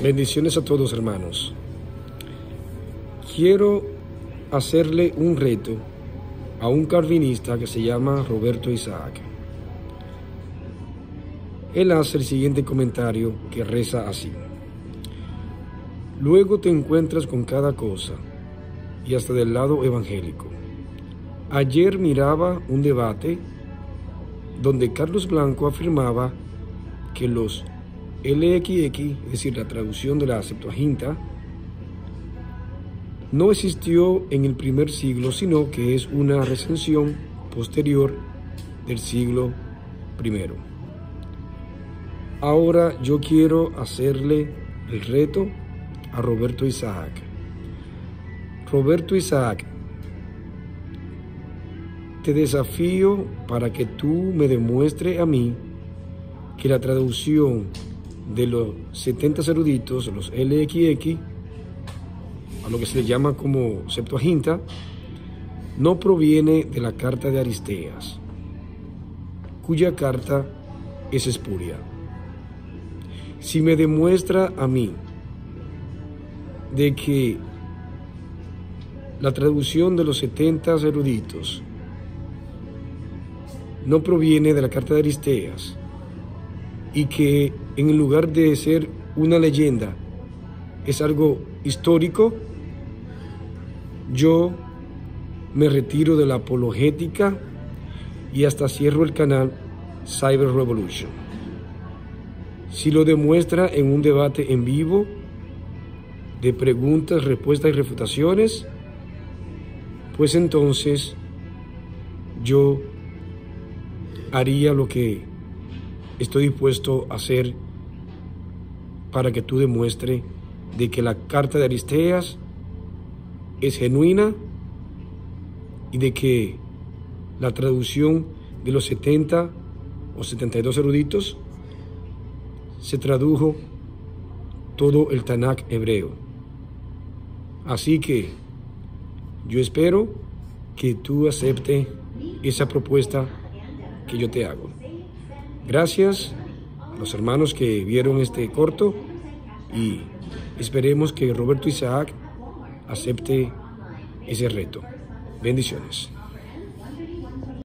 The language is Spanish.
Bendiciones a todos hermanos. Quiero hacerle un reto a un calvinista que se llama Roberto Isaac. Él hace el siguiente comentario que reza así. Luego te encuentras con cada cosa, y hasta del lado evangélico. Ayer miraba un debate donde Carlos Blanco afirmaba que los LXX, es decir, la traducción de la Septuaginta, no existió en el primer siglo, sino que es una recensión posterior del siglo I. Ahora yo quiero hacerle el reto a Roberto Isaac. Roberto Isaac, te desafío para que tú me demuestres a mí que la traducción de los 70 eruditos, los LXX, a lo que se le llama como Septuaginta, no proviene de la carta de Aristeas, cuya carta es espuria. Si me demuestra a mí de que la traducción de los 70 eruditos no proviene de la carta de Aristeas y que en lugar de ser una leyenda es algo histórico, yo me retiro de la apologética y hasta cierro el canal Cyber Revolution. Si lo demuestra en un debate en vivo de preguntas, respuestas y refutaciones, pues entonces yo haría lo que estoy dispuesto a hacer para que tú demuestres de que la carta de Aristeas es genuina y de que la traducción de los 70 o 72 eruditos se tradujo todo el Tanakh hebreo. Así que yo espero que tú aceptes esa propuesta que yo te hago. Gracias a los hermanos que vieron este corto y esperemos que Roberto Isaac acepte ese reto. Bendiciones.